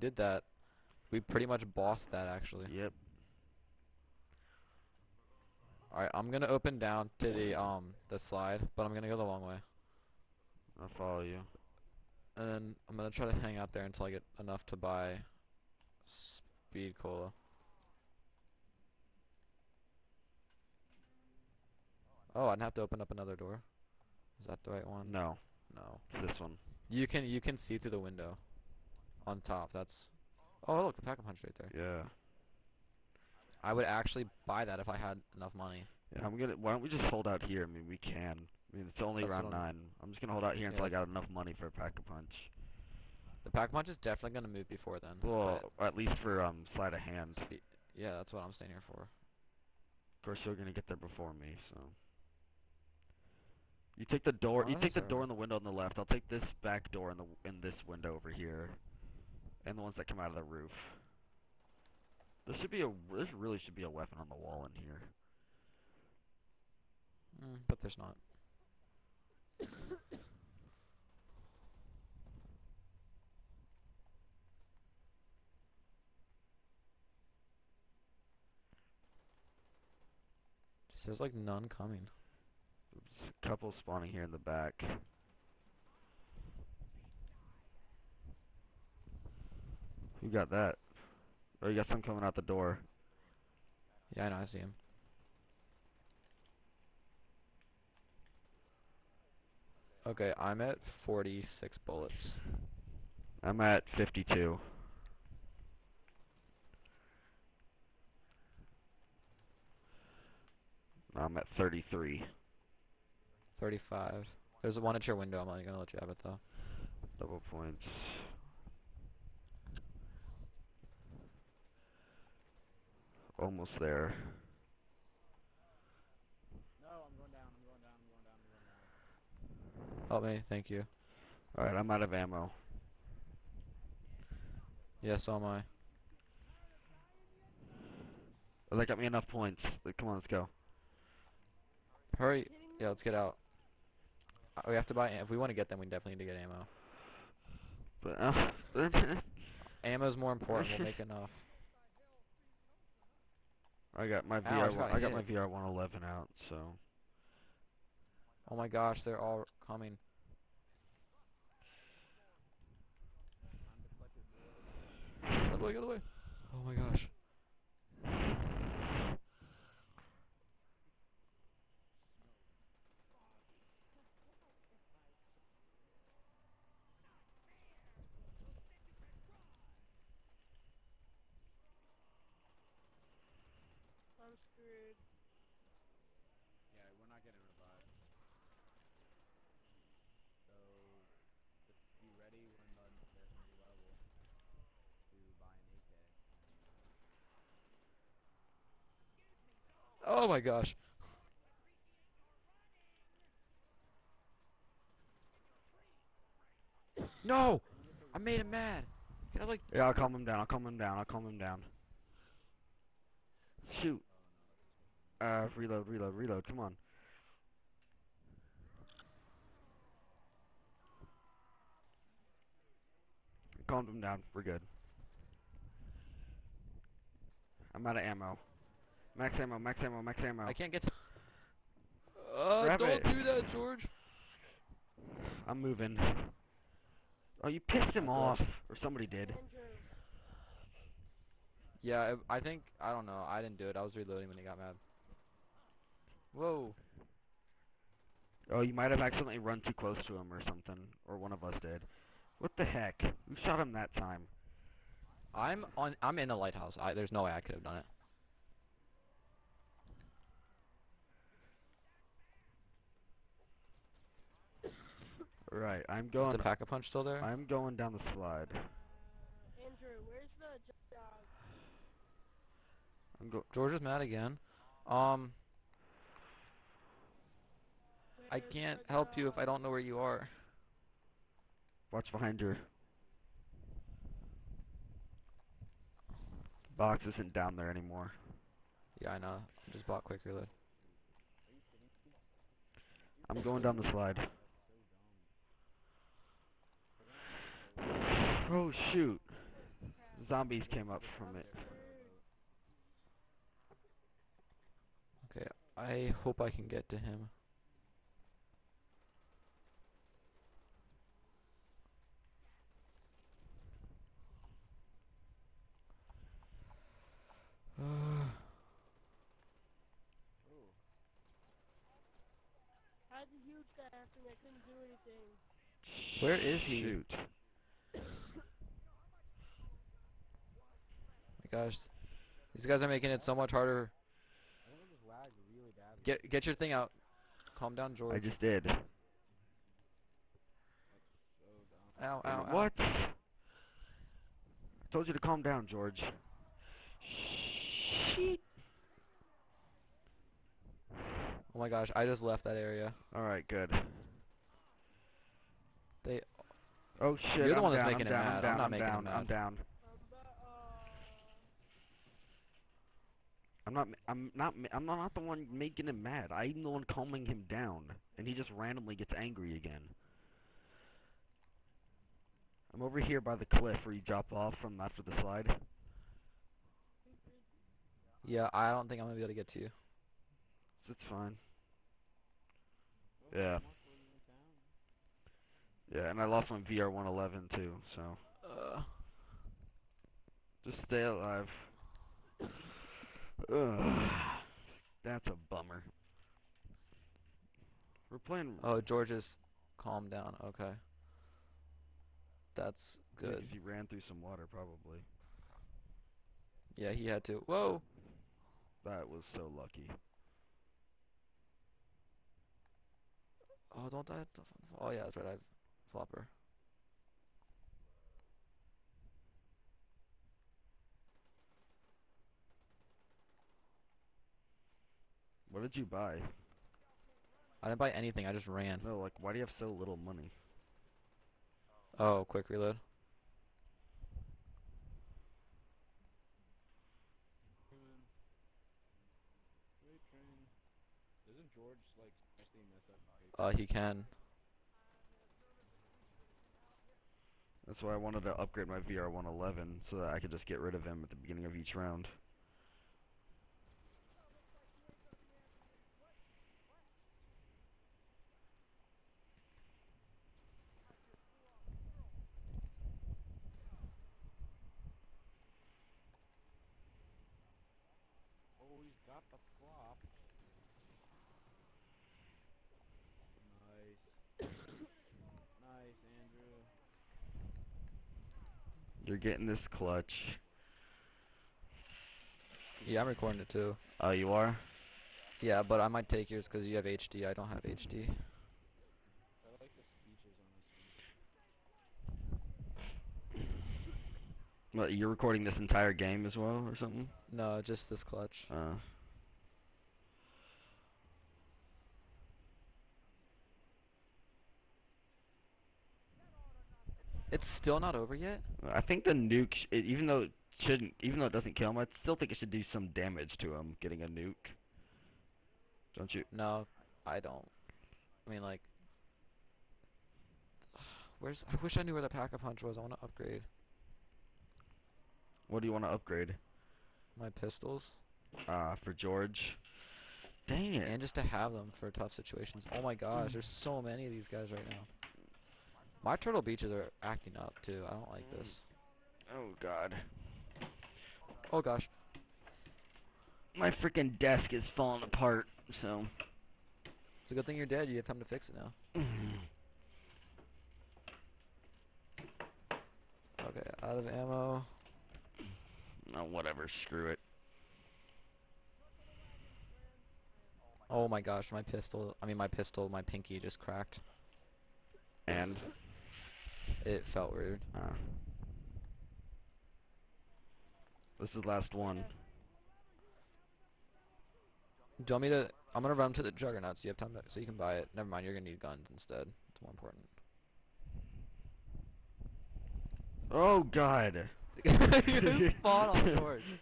did that. We pretty much bossed that actually. Yep. Alright, I'm gonna open down to the um the slide, but I'm gonna go the long way. I'll follow you. And then I'm gonna try to hang out there until I get enough to buy speed cola. Oh, I'd have to open up another door. Is that the right one? No, No. it's this one. You can you can see through the window. On top. That's Oh look, the pack a punch right there. Yeah. I would actually buy that if I had enough money. Yeah, I'm gonna. Why don't we just hold out here? I mean, we can. I mean, it's only That's round nine. I'm just gonna hold out here Yeah, until I got enough money for a pack a punch. The pack a punch is definitely gonna move before then. Well, at least for um sleight of hand. but Of spe- yeah, that's what I'm staying here for. Of course, you're gonna get there before me, so. You take the door. Not You take the door in the window on the left. I'll take this back door in the in this window over here, and the ones that come out of the roof. There should be a. There really should be a weapon on the wall in here. Mm, but there's not. Just there's like none coming. There's a couple spawning here in the back. Who got that? Oh, you got some coming out the door. Yeah, I know, I see him. Okay, I'm at 46 bullets. I'm at 52. I'm at 33. 35. There's one at your window, I'm not gonna let you have it though. Double points. Almost there. No, I'm going down. I'm going down. I'm going down. I'm going down. Help me, thank you. Alright, I'm out of ammo. Yeah, so am I. Oh, that got me enough points. Come on, let's go. Hurry! Yeah, let's get out. Uh, We have to buy. If we want to get them, we definitely need to get ammo. But, uh, Ammo's more important. We'll make enough. I got my VR. got I got my hit. VR 111 out, so. Oh my gosh, they're all coming. Get away! Get away! Oh my gosh. I'm screwed. Yeah, we're not getting revived. So, just be ready when the, there's a new level to buy an AK. Oh my gosh. No! I made him mad. Can I like? Yeah, I'll calm him down. I'll calm him down. I'll calm him down. Shoot. Uh, reload, reload, reload. Come on. Calmed him down. We're good. I'm out of ammo. Max ammo, max ammo, max ammo. I can't get. To... Uh, Grab don't it. do that, George. I'm moving. Oh, you pissed him Oh, off. Or somebody did. Yeah, I I think I don't know. I didn't do it. I was reloading when he got mad. Whoa. Oh, you might have accidentally run too close to him or something. Or one of us did. What the heck? Who shot him that time? I'm on. I'm in a lighthouse. I, there's no way I could have done it. Right, I'm going. Is going. the pack a punch still there? I'm going down the slide. Andrew, where's the dog? I'm go. George is mad again. Um, I can't help you if I don't know where you are. Watch behind her. Box isn't down there anymore. Yeah, I know. I just bought quick reload. I'm going down the slide. Oh shoot! Zombies came up from it. Okay, I hope I can get to him. I had a huge guy after me. I couldn't do anything. Where is he? Shoot. Gosh, these guys are making it so much harder. I think it just lagged really. Get get your thing out. Calm down, George. I just did. Ow, ow, ow. what? I told you to calm down, George. Shit. Oh my gosh, I just left that area. Alright, good. They- Oh shit! You're the I'm one that's down, making I'm it down, mad. I'm I'm not I'm making it mad. I'm down. Um, but, uh, I'm not. I'm not. I'm not the one making him mad. I'm the one calming him down, and he just randomly gets angry again. I'm over here by the cliff where you drop off from after the slide. Yeah, I don't think I'm gonna be able to get to you. It's fine. Yeah. I'm also in town. Yeah, and I lost my VR 111 too. So Uh, just stay alive. Ugh. That's a bummer. We're playing. oh, George's calm down. Okay, that's yeah, he ran through some water, probably. Yeah, he had to. Whoa. That was so lucky. Oh, don't die. Oh yeah, that's right. I have flopper. What did you buy? I didn't buy anything. I just ran. No, like, why do you have so little money? Oh, quick reload. Train. Wait, train. Doesn't George like actually mess up? Wait, Uh, he can. That's why I wanted to upgrade my VR 111 so that I could just get rid of him at the beginning of each round. Oh, he's got the flop. Nice. nice, Andrew. You're getting this clutch. Yeah, I'm recording it too. Oh, you are? Yeah, but I might take yours because you have HD. I don't have HD. I like the speeches, honestly. What, you're recording this entire game as well, or something? No, just this clutch. Uh, It's still not over yet. I think the nuke, it, even though it shouldn't, even though it doesn't kill him, I still think it should do some damage to him getting a nuke. Don't you? No, I don't. I mean, like, where's? I wish I knew where the pack a punch was. I want to upgrade What do you want to upgrade? my pistols Uh, for George. Dang it. and just to have them for tough situations. Oh my gosh, there's so many of these guys right now. My turtle beaches are acting up too. I don't like mm. this. Oh God. Oh gosh. My freaking desk is falling apart. So. It's a good thing you're dead. You have time to fix it now. Okay, out of ammo. Oh, whatever. Screw it. Oh my gosh, my pistol. I mean, my pistol, my pinky just cracked. And. It felt weird. Uh, this is the last one. Do you want me to? I'm gonna run to the juggernaut so you have time to, so you can buy it. Never mind, you're gonna need guns instead. It's more important. Oh God. you just spawn on George.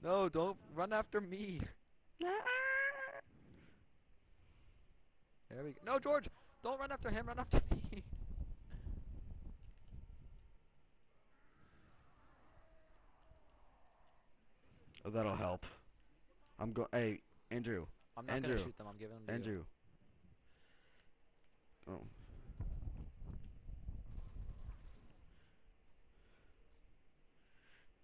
No, don't run after me. There we go. No, George, don't run after him, run after me! oh, that'll help. I'm go- hey, Andrew. I'm not Andrew. gonna shoot them, I'm giving them to Andrew. You. Oh.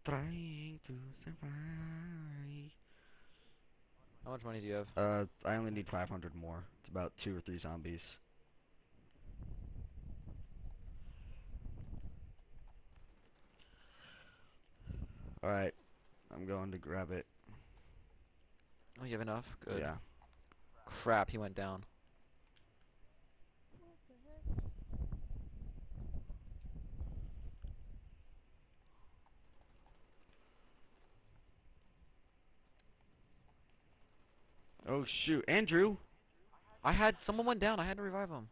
Trying to survive. How much money do you have? Uh, I only need 500 more. It's about two or three zombies. Alright, I'm going to grab it. Oh, you have enough? Good. Yeah. Crap, he went down. What the heck? Oh shoot, Andrew! I had someone went down. I had to revive him.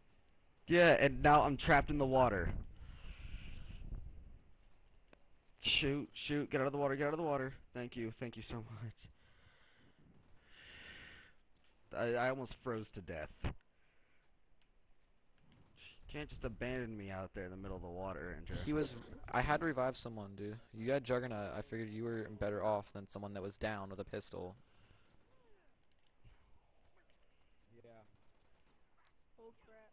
Yeah, and now I'm trapped in the water. Shoot, shoot, get out of the water, get out of the water. Thank you, thank you so much. I, I almost froze to death. Can't just abandon me out there in the middle of the water, Andrew. He was. I had to revive someone, dude. You got Juggernaut. I figured you were better off than someone that was down with a pistol. Yeah. Oh crap.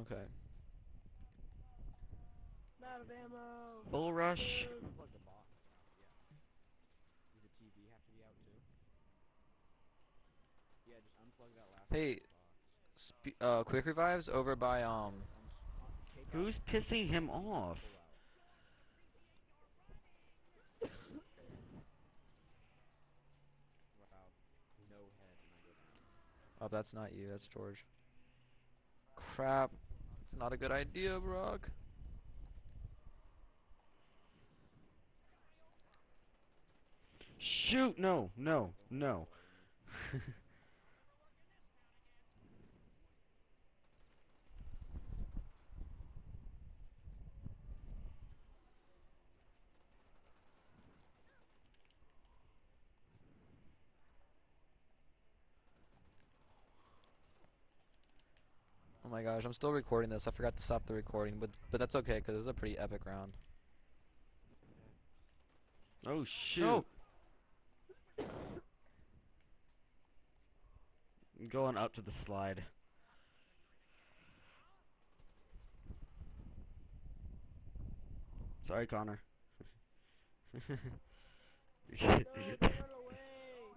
Okay. I'm out of ammo. Bull rush. Dude. Unplug the box. Yeah. Does the TV have to be out too? Yeah, just unplug that last Hey. Spe- uh, quick revives over by um. Who's pissing him off? pull out. Wow. No head and I go down. Oh, that's not you. That's George. Crap. It's not a good idea, Brock. Shoot! No, no, no. Oh my gosh, I'm still recording this. I forgot to stop the recording, but but that's okay because it's a pretty epic round. Oh shoot. No. Going up to the slide. Sorry, Connor. No, run away.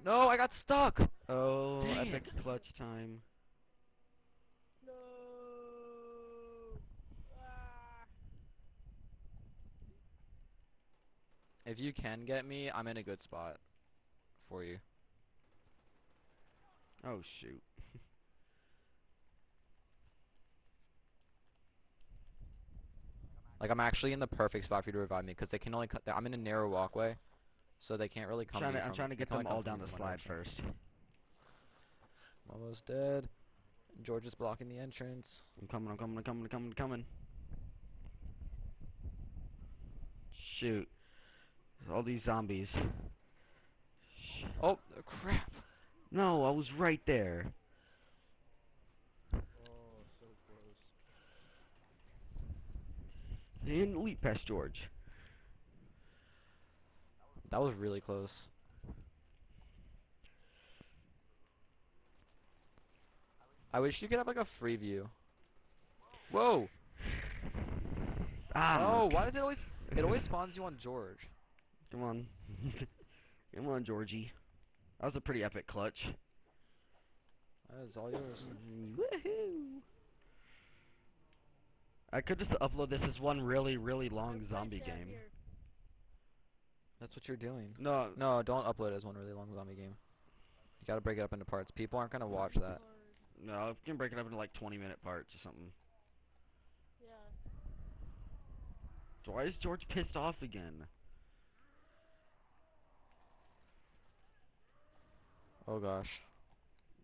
No, I got stuck. oh, Dang epic it. clutch time. No. Ah. If you can get me, I'm in a good spot for you. Oh shoot. Like I'm actually in the perfect spot for you to revive me because they can only cut. I'm in a narrow walkway, so they can't really come. Trying to I'm trying to get them all down the slide direction. first. Almost dead. George is blocking the entrance. I'm coming, I'm coming, I'm coming, I'm coming, I'm coming. Shoot. All these zombies. Oh crap! No, I was right there. Oh, so close. And leap past George. That was really close. I wish you could have like a free view. Whoa! Ah, Oh, why does it always? It always spawns you on George. Come on. Come on, Georgie. That was a pretty epic clutch. That is all yours. Woohoo! I could just upload this as one really, really long There's zombie game. here. That's what you're doing. No, No, don't upload it as one really long zombie game. You gotta break it up into parts. People aren't gonna watch that. Hard. no, you can break it up into like 20 minute parts or something. Yeah. So why is George pissed off again? Oh gosh.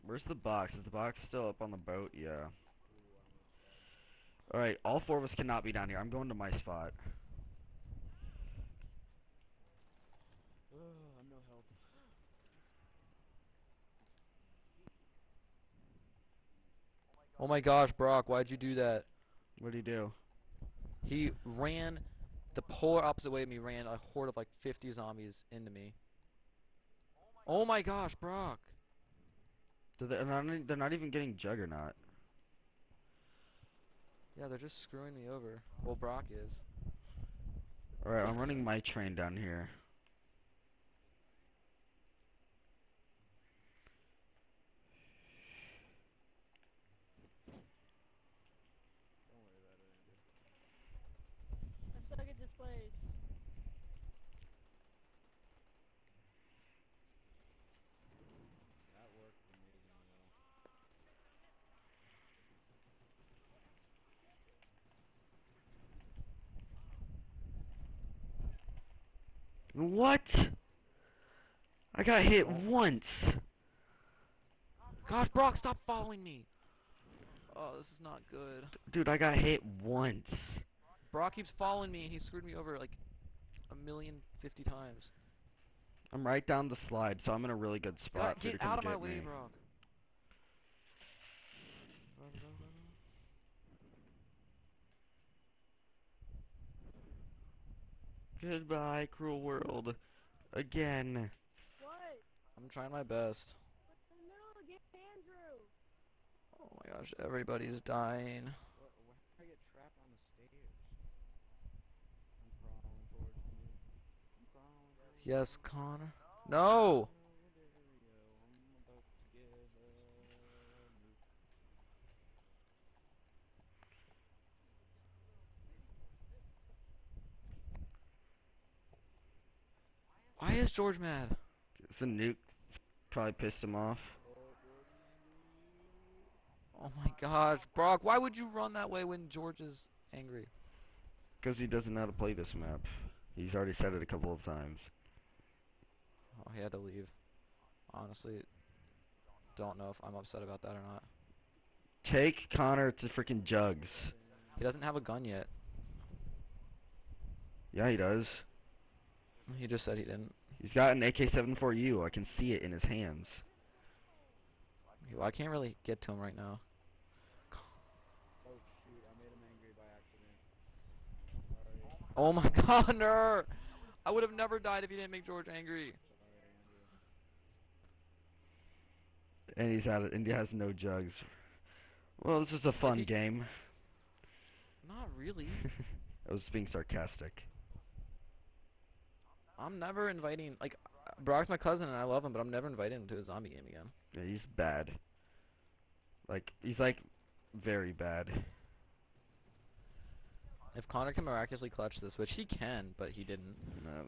Where's the box? Is the box still up on the boat? Yeah. Alright, all four of us cannot be down here. I'm going to my spot. Ugh, I'm no help. Oh my gosh, Brock, why'd you do that? What do he do? He ran the polar opposite way of me ran a horde of like 50 zombies into me. Oh my gosh, Brock. They're, they're not. They're not even getting Juggernaut. Yeah, they're just screwing me over. Well, Brock is. All right, I'm running my train down here. Don't worry about it, Andrew. I suck at displays. That worked amazingly well. What? I got hit once. Gosh, Brock, stop following me. Oh, this is not good. Dude, I got hit once. Brock keeps following me and he screwed me over like a million fifty times. I'm right down the slide, so I'm in a really good spot. God, get out of my way, me. Brock. Goodbye, cruel world. Again. What? I'm trying my best. No, get Andrew. Oh my gosh, everybody's dying. What, why did I get trapped on the stairs? I'm crawling towards you. I'm crawling towards Yes, you. Connor. No! Oh, there we go. I'm about to give a nuke. Why is George mad? The nuke probably pissed him off. Oh my gosh, Brock, why would you run that way when George is angry? Because he doesn't know how to play this map. He's already said it a couple of times. Oh, he had to leave. Honestly, don't know if I'm upset about that or not. Take Connor to freaking Jugs. He doesn't have a gun yet. Yeah, he does. He just said he didn't. He's got an AK-74U. I can see it in his hands. Well, I can't really get to him right now. Oh shoot, I made him angry by accident. Sorry. Oh my god, Ner! I would have never died if you didn't make George angry. And he's out. Of, and he has no Jugs. Well, this is a fun he- game. Not really. I was being sarcastic. I'm never inviting like Brock's my cousin and I love him, but I'm never inviting him to a zombie game again. Yeah, he's bad. Like he's like very bad. If Connor can miraculously clutch this, which he can, but he didn't. No.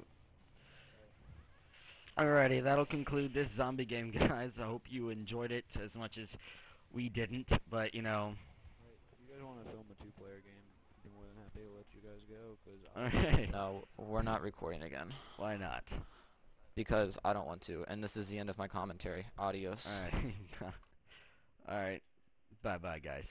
Alrighty, that'll conclude this zombie game, guys. I hope you enjoyed it as much as we didn't. But you know, Wait, if you guys want to film a two-player game, I'd be more than happy to let you guys go, cause I alright. No, we're not recording again Why not? because I don't want to, and this is the end of my commentary. Adios. Alright. Alright. Bye bye, guys.